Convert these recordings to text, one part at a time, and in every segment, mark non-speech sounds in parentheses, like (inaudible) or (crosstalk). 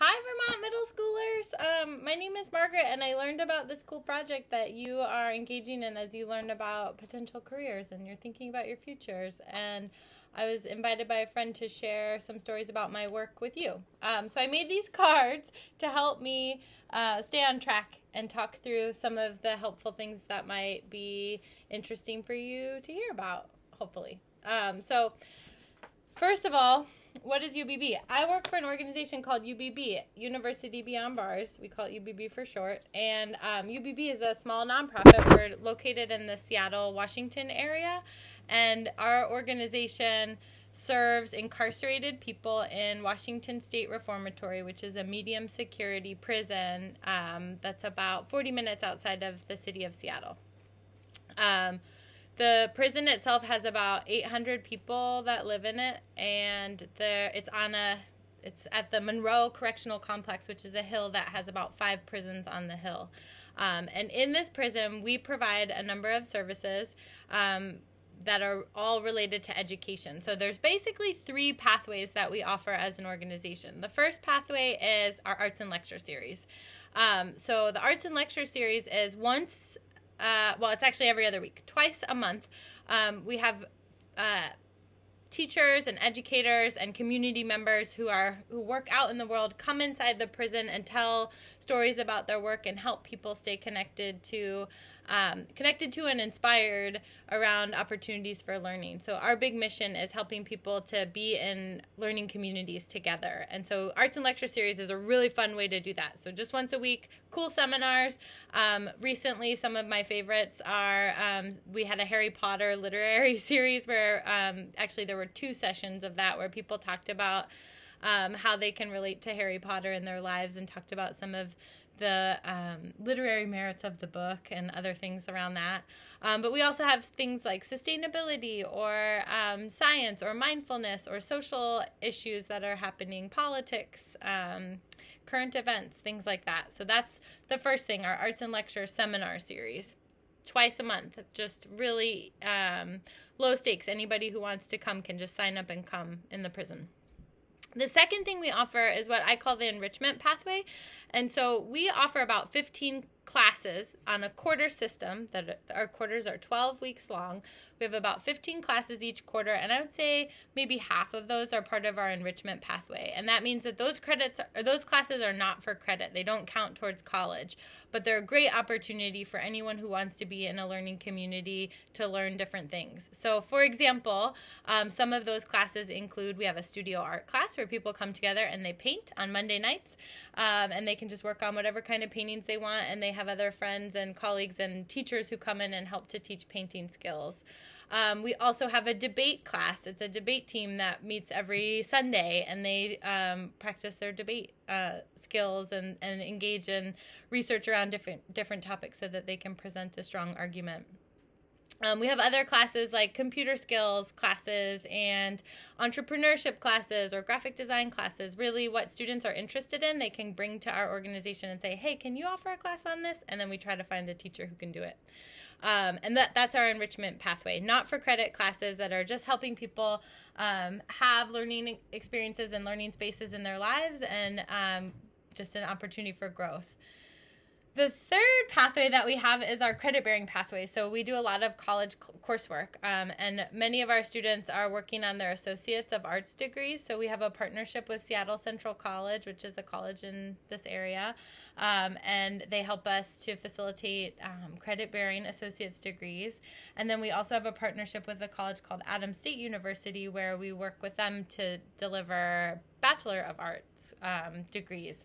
Hi, Vermont middle schoolers. Um, my name is Margaret, and I learned about this cool project that you are engaging in as you learn about potential careers and you're thinking about your futures. And I was invited by a friend to share some stories about my work with you. Um, so I made these (laughs) cards to help me uh, stay on track and talk through some of the helpful things that might be interesting for you to hear about, hopefully. Um, so, first of all, what is UBB? I work for an organization called UBB, University Beyond Bars. We call it UBB for short. And um, UBB is a small nonprofit. We're located in the Seattle, Washington area. And our organization serves incarcerated people in Washington State Reformatory, which is a medium security prison um, that's about 40 minutes outside of the city of Seattle. Um, the prison itself has about 800 people that live in it, and there it's on a it's at the Monroe Correctional Complex, which is a hill that has about five prisons on the hill. Um, and in this prison, we provide a number of services. Um, that are all related to education. So there's basically three pathways that we offer as an organization. The first pathway is our arts and lecture series. Um, so the arts and lecture series is once, uh, well, it's actually every other week, twice a month. Um, we have uh, teachers and educators and community members who are who work out in the world come inside the prison and tell stories about their work and help people stay connected to um, connected to and inspired around opportunities for learning. So, our big mission is helping people to be in learning communities together. And so, Arts and Lecture Series is a really fun way to do that. So, just once a week, cool seminars. Um, recently, some of my favorites are um, we had a Harry Potter literary (laughs) series where um, actually there were two sessions of that where people talked about. Um, how they can relate to Harry Potter in their lives and talked about some of the um, literary merits of the book and other things around that. Um, but we also have things like sustainability or um, science or mindfulness or social issues that are happening, politics, um, current events, things like that. So that's the first thing our arts and lecture seminar series. Twice a month, just really um, low stakes. Anybody who wants to come can just sign up and come in the prison. The second thing we offer is what I call the enrichment pathway. And so we offer about 15 classes on a quarter system that our quarters are 12 weeks long. We have about 15 classes each quarter, and I would say maybe half of those are part of our enrichment pathway. And that means that those credits or those classes are not for credit. They don't count towards college, but they're a great opportunity for anyone who wants to be in a learning community to learn different things. So, for example, um, some of those classes include we have a studio art class where people come together and they paint on Monday nights, um, and they can just work on whatever kind of paintings they want, and they have other friends and colleagues and teachers who come in and help to teach painting skills. Um, we also have a debate class. It's a debate team that meets every Sunday, and they um, practice their debate uh, skills and, and engage in research around different different topics so that they can present a strong argument. Um, we have other classes like computer skills classes and entrepreneurship classes or graphic design classes. Really, what students are interested in, they can bring to our organization and say, hey, can you offer a class on this? And then we try to find a teacher who can do it. Um, and that, that's our enrichment pathway, not for credit classes that are just helping people um, have learning experiences and learning spaces in their lives and um, just an opportunity for growth. The third pathway that we have is our credit bearing pathway. So we do a lot of college coursework, um, and many of our students are working on their Associates of Arts degrees. So we have a partnership with Seattle Central College, which is a college in this area, um, and they help us to facilitate um, credit bearing associate's degrees. And then we also have a partnership with a college called Adams State University, where we work with them to deliver Bachelor of Arts um, degrees.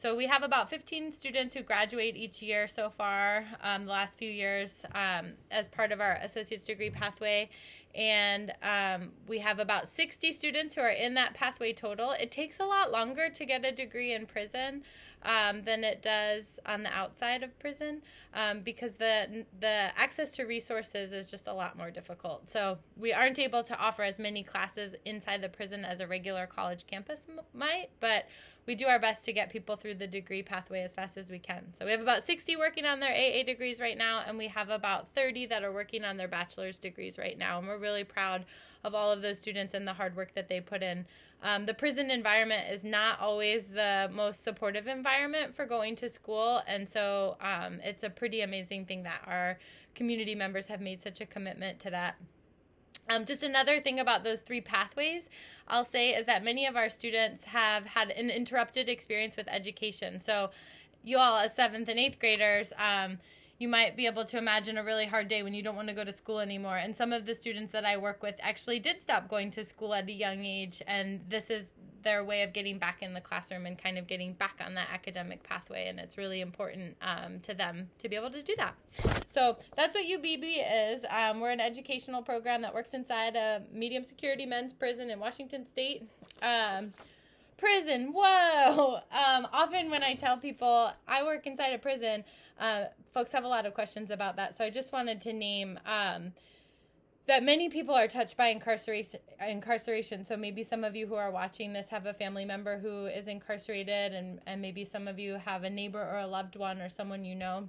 So we have about 15 students who graduate each year so far, um, the last few years, um, as part of our associate's degree pathway. And um, we have about 60 students who are in that pathway total. It takes a lot longer to get a degree in prison um, than it does on the outside of prison um, because the the access to resources is just a lot more difficult. So we aren't able to offer as many classes inside the prison as a regular college campus m- might, but we do our best to get people through the degree pathway as fast as we can. So we have about 60 working on their AA degrees right now, and we have about 30 that are working on their bachelor's degrees right now. And we're really proud of all of those students and the hard work that they put in. Um, the prison environment is not always the most supportive environment for going to school, and so um, it's a pretty amazing thing that our community members have made such a commitment to that. Um, just another thing about those three pathways, I'll say, is that many of our students have had an interrupted experience with education. So, you all, as seventh and eighth graders, um, you might be able to imagine a really hard day when you don't want to go to school anymore. And some of the students that I work with actually did stop going to school at a young age, and this is their way of getting back in the classroom and kind of getting back on that academic pathway. And it's really important um, to them to be able to do that. So that's what UBB is. Um, we're an educational program that works inside a medium security men's prison in Washington State. Um, prison, whoa! Um, often when I tell people I work inside a prison, uh, folks have a lot of questions about that. So I just wanted to name um, that many people are touched by incarceration incarceration so maybe some of you who are watching this have a family member who is incarcerated and and maybe some of you have a neighbor or a loved one or someone you know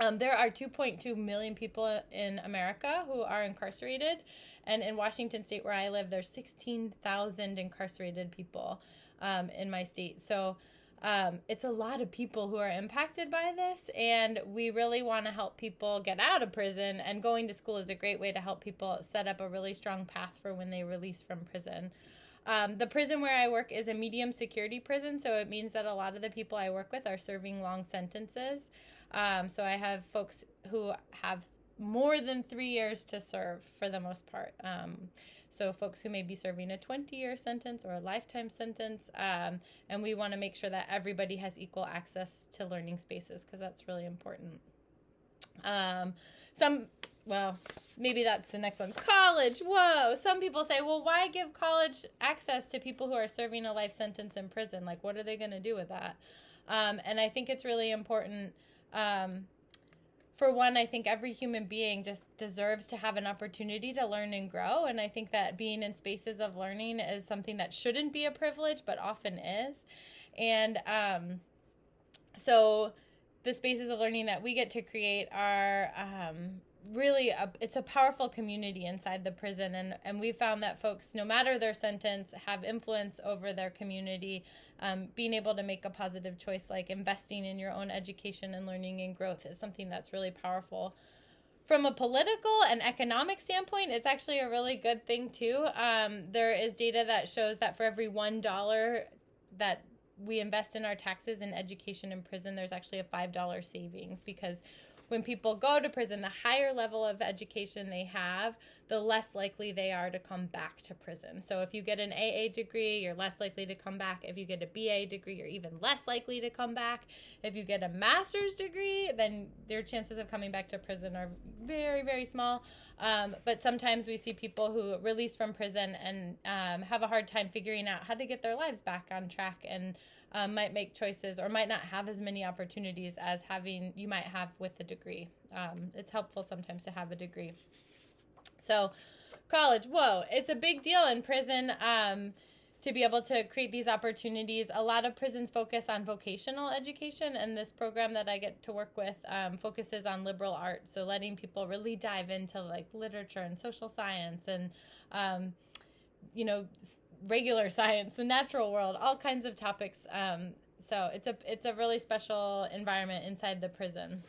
um, there are 2.2 million people in america who are incarcerated and in washington state where i live there's 16000 incarcerated people um, in my state so um, it's a lot of people who are impacted by this, and we really want to help people get out of prison. And going to school is a great way to help people set up a really strong path for when they release from prison. Um, the prison where I work is a medium security prison, so it means that a lot of the people I work with are serving long sentences. Um, so I have folks who have more than three years to serve for the most part. Um, so, folks who may be serving a 20 year sentence or a lifetime sentence. Um, and we want to make sure that everybody has equal access to learning spaces because that's really important. Um, some, well, maybe that's the next one. College. Whoa. Some people say, well, why give college access to people who are serving a life sentence in prison? Like, what are they going to do with that? Um, and I think it's really important um, for one, I think every human being just deserves to have an opportunity to learn and grow. And I think that being in spaces of learning is something that shouldn't be a privilege, but often is. And um, so the spaces of learning that we get to create are um, really a, it's a powerful community inside the prison and and we found that folks no matter their sentence have influence over their community um, being able to make a positive choice like investing in your own education and learning and growth is something that's really powerful. From a political and economic standpoint it's actually a really good thing too. Um, there is data that shows that for every one dollar that we invest in our taxes in education in prison there's actually a five dollar savings because when people go to prison, the higher level of education they have, the less likely they are to come back to prison. So if you get an AA degree, you're less likely to come back. If you get a BA degree, you're even less likely to come back. If you get a master's degree, then your chances of coming back to prison are very, very small. Um, but sometimes we see people who release from prison and um, have a hard time figuring out how to get their lives back on track and um, might make choices or might not have as many opportunities as having you might have with a degree. Um, it's helpful sometimes to have a degree. So, college, whoa, it's a big deal in prison. Um, to be able to create these opportunities. A lot of prisons focus on vocational education, and this program that I get to work with um, focuses on liberal arts. So, letting people really dive into like literature and social science and, um, you know, regular science, the natural world, all kinds of topics. Um, so it's a it's a really special environment inside the prison.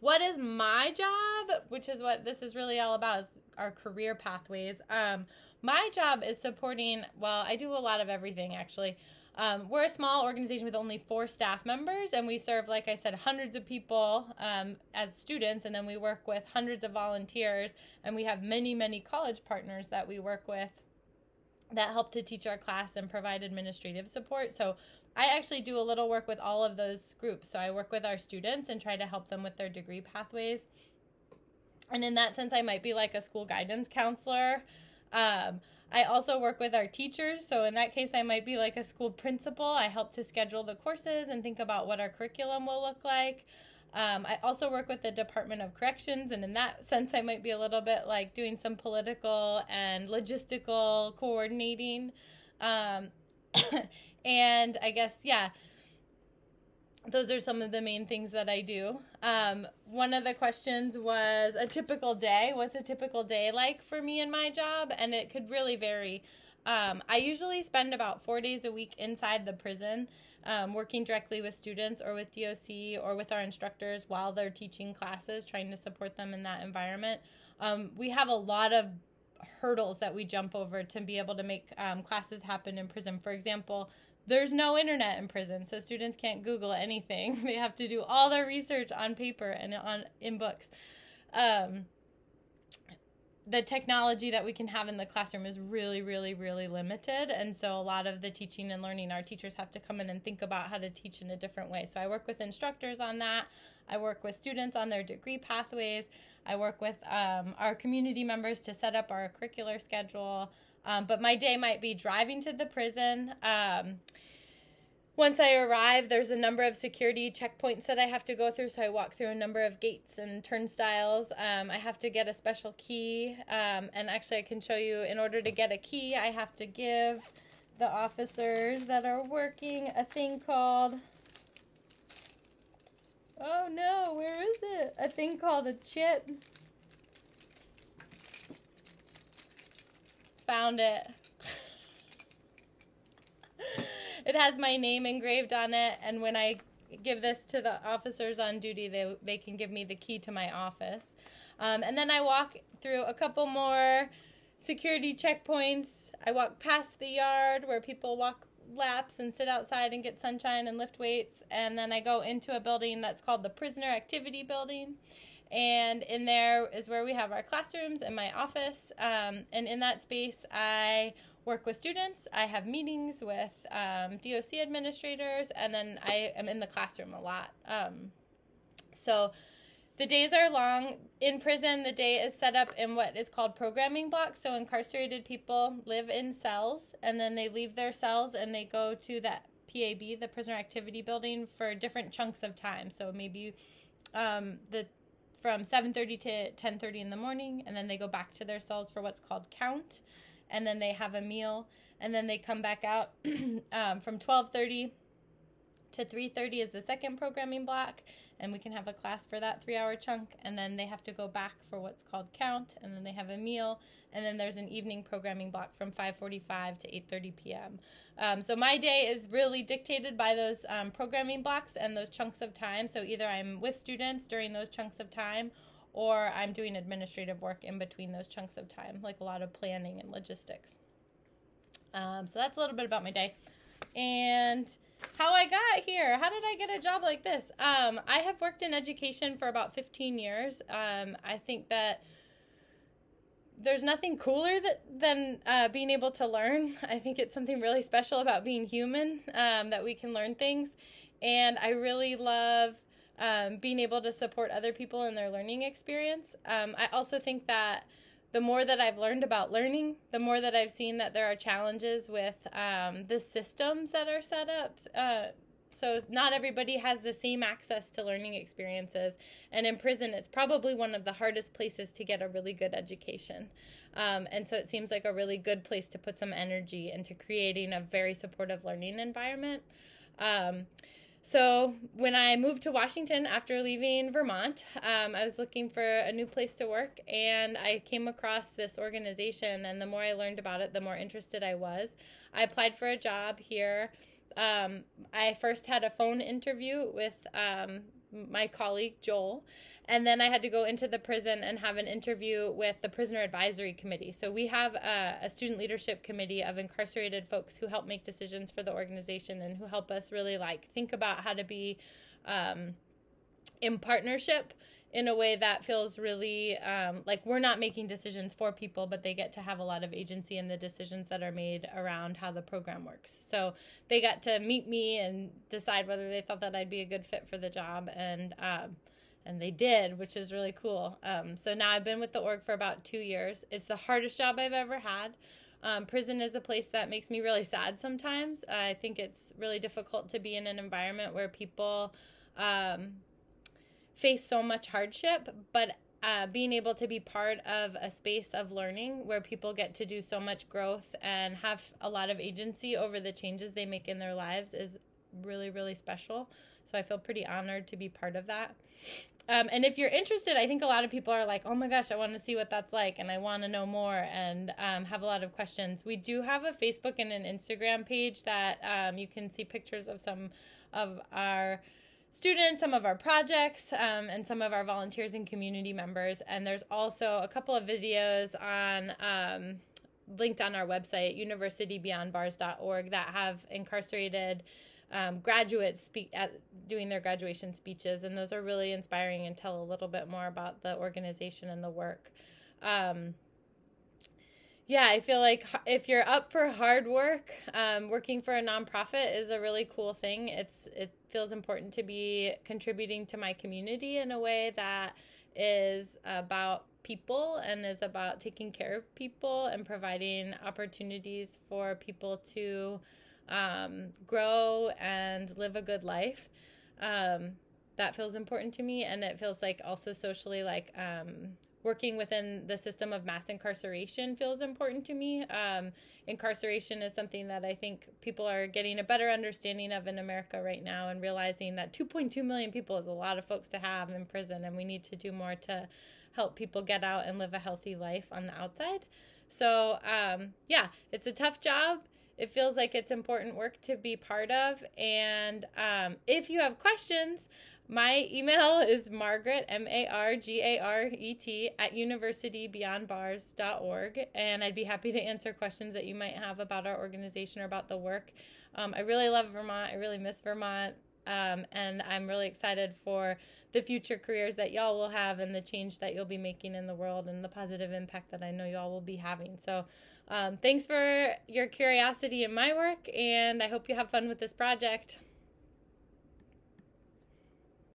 What is my job, which is what this is really all about, is our career pathways. Um, my job is supporting. Well, I do a lot of everything actually. Um, we're a small organization with only four staff members, and we serve, like I said, hundreds of people um, as students, and then we work with hundreds of volunteers, and we have many, many college partners that we work with that help to teach our class and provide administrative support. So I actually do a little work with all of those groups. So I work with our students and try to help them with their degree pathways. And in that sense, I might be like a school guidance counselor. Um, I also work with our teachers. So in that case, I might be like a school principal. I help to schedule the courses and think about what our curriculum will look like. Um, I also work with the Department of Corrections, and in that sense, I might be a little bit like doing some political and logistical coordinating. Um, (coughs) and I guess, yeah, those are some of the main things that I do. Um, one of the questions was a typical day. What's a typical day like for me in my job? And it could really vary. Um, I usually spend about four days a week inside the prison, um, working directly with students or with DOC or with our instructors while they're teaching classes, trying to support them in that environment. Um, we have a lot of hurdles that we jump over to be able to make um, classes happen in prison. For example, there's no internet in prison, so students can't Google anything. (laughs) they have to do all their research on paper and on in books. The technology that we can have in the classroom is really, really, really limited. And so a lot of the teaching and learning, our teachers have to come in and think about how to teach in a different way. So I work with instructors on that. I work with students on their degree pathways. I work with um, our community members to set up our curricular schedule. Um, but my day might be driving to the prison. Um, once I arrive, there's a number of security checkpoints that I have to go through. So I walk through a number of gates and turnstiles. Um, I have to get a special key. Um, and actually, I can show you in order to get a key, I have to give the officers that are working a thing called. Oh no, where is it? A thing called a chit. Found it. It has my name engraved on it, and when I give this to the officers on duty, they, they can give me the key to my office. Um, and then I walk through a couple more security checkpoints. I walk past the yard where people walk laps and sit outside and get sunshine and lift weights. And then I go into a building that's called the Prisoner Activity Building. And in there is where we have our classrooms and my office. Um, and in that space, I work with students. I have meetings with um, DOC administrators, and then I am in the classroom a lot. Um, so the days are long. In prison, the day is set up in what is called programming blocks. So incarcerated people live in cells, and then they leave their cells and they go to that PAB, the Prisoner Activity Building, for different chunks of time. So maybe um, the from 7.30 to 10.30 in the morning and then they go back to their cells for what's called count and then they have a meal and then they come back out (clears throat) um, from 12.30 to 3.30 is the second programming block and we can have a class for that three hour chunk and then they have to go back for what's called count and then they have a meal and then there's an evening programming block from 5.45 to 8.30 p.m um, so my day is really dictated by those um, programming blocks and those chunks of time. So either i'm with students during those chunks of time or i'm doing administrative work in between those chunks of time like a lot of planning and logistics um, so that's a little bit about my day and how I got here. How did I get a job like this? Um, I have worked in education for about 15 years. Um, I think that there's nothing cooler that, than uh, being able to learn. (laughs) I think it's something really special about being human um, that we can learn things. And I really love um, being able to support other people in their learning experience. Um, I also think that the more that I've learned about learning, the more that I've seen that there are challenges with um, the systems that are set up. Uh, so, not everybody has the same access to learning experiences. And in prison, it's probably one of the hardest places to get a really good education. Um, and so, it seems like a really good place to put some energy into creating a very supportive learning environment. Um, so when I moved to Washington after leaving Vermont, um, I was looking for a new place to work, and I came across this organization. And the more I learned about it, the more interested I was. I applied for a job here. Um, I first had a phone interview with um, my colleague Joel, and then I had to go into the prison and have an interview with the prisoner advisory committee. So we have a, a, student leadership committee of incarcerated folks who help make decisions for the organization and who help us really like think about how to be um, in partnership in a way that feels really um, like we're not making decisions for people, but they get to have a lot of agency in the decisions that are made around how the program works. So they got to meet me and decide whether they thought that I'd be a good fit for the job. And um, and they did, which is really cool. Um, so now I've been with the org for about two years. It's the hardest job I've ever had. Um, prison is a place that makes me really sad sometimes. I think it's really difficult to be in an environment where people um, face so much hardship, but uh, being able to be part of a space of learning where people get to do so much growth and have a lot of agency over the changes they make in their lives is really, really special. So I feel pretty honored to be part of that. Um, and if you're interested, I think a lot of people are like, oh my gosh, I want to see what that's like and I want to know more and um, have a lot of questions. We do have a Facebook and an Instagram page that um, you can see pictures of some of our students, some of our projects, um, and some of our volunteers and community members. And there's also a couple of videos on um, linked on our website, universitybeyondbars.org, that have incarcerated um, graduates speak at doing their graduation speeches, and those are really inspiring and tell a little bit more about the organization and the work. Um, yeah, I feel like if you're up for hard work, um, working for a nonprofit is a really cool thing. It's it feels important to be contributing to my community in a way that is about people and is about taking care of people and providing opportunities for people to um, grow and live a good life. Um, that feels important to me, and it feels like also socially like um, working within the system of mass incarceration feels important to me. Um, incarceration is something that I think people are getting a better understanding of in America right now and realizing that 2.2 million people is a lot of folks to have in prison, and we need to do more to help people get out and live a healthy life on the outside. So, um, yeah, it's a tough job. It feels like it's important work to be part of. And um, if you have questions, my email is Margaret, M A R G A R E T, at universitybeyondbars.org. And I'd be happy to answer questions that you might have about our organization or about the work. Um, I really love Vermont. I really miss Vermont. Um, and I'm really excited for the future careers that y'all will have and the change that you'll be making in the world and the positive impact that I know y'all will be having. So, um, thanks for your curiosity in my work, and I hope you have fun with this project.